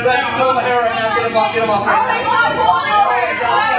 Let's go, hair now. Get him off. Get him off. Oh my God! Oh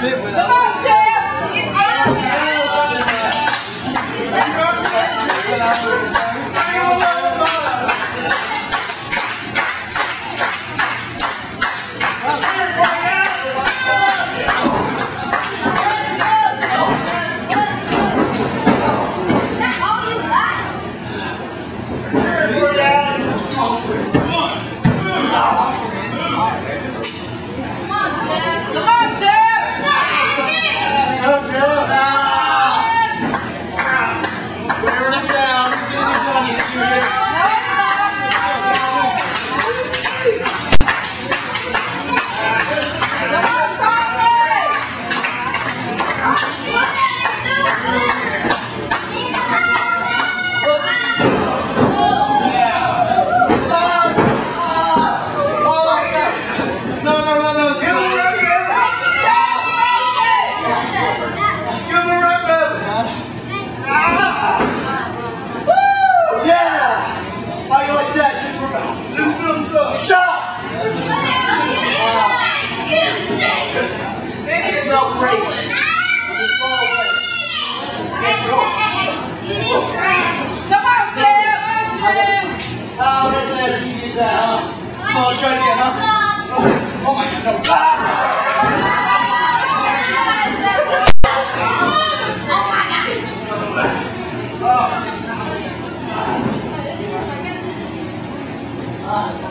fit with Wow,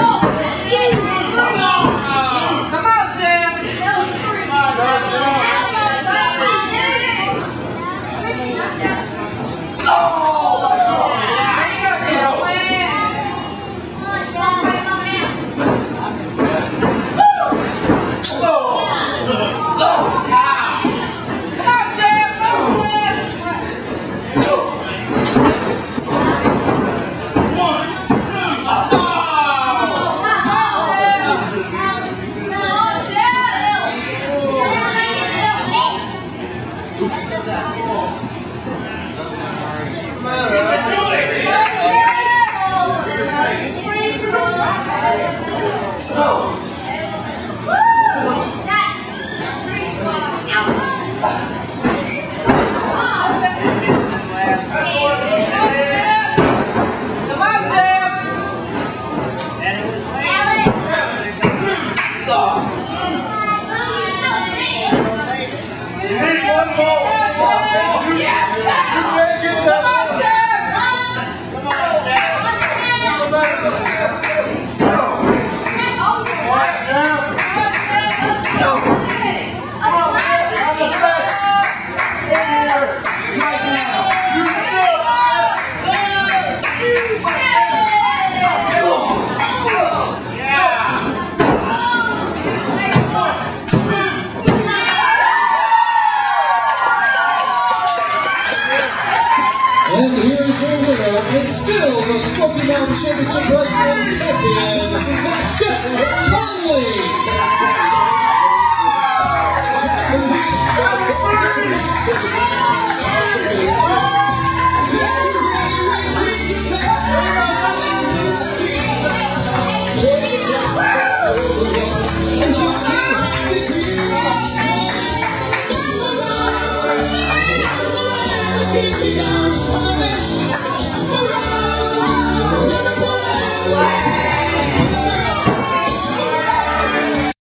Oh. And here's your winner, still the Championship Wrestling Champion, Jeff Connelly! Thank you.